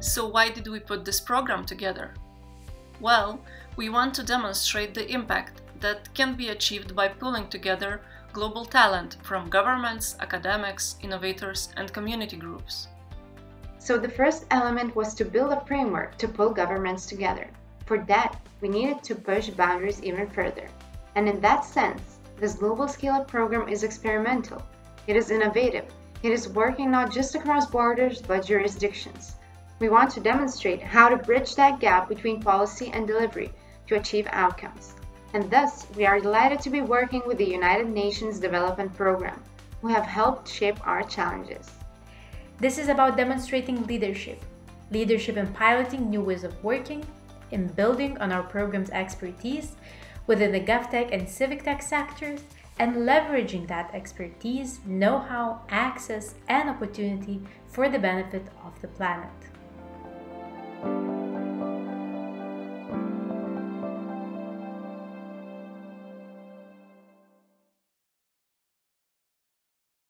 So why did we put this program together? Well, we want to demonstrate the impact that can be achieved by pulling together global talent from governments, academics, innovators, and community groups. So the first element was to build a framework to pull governments together. For that, we needed to push boundaries even further. And in that sense, this Global Scale Up program is experimental. It is innovative. It is working not just across borders, but jurisdictions. We want to demonstrate how to bridge that gap between policy and delivery to achieve outcomes. And thus, we are delighted to be working with the United Nations Development Programme, who have helped shape our challenges. This is about demonstrating leadership leadership in piloting new ways of working, in building on our program's expertise within the GovTech and civic tech sectors, and leveraging that expertise, know how, access, and opportunity for the benefit of the planet.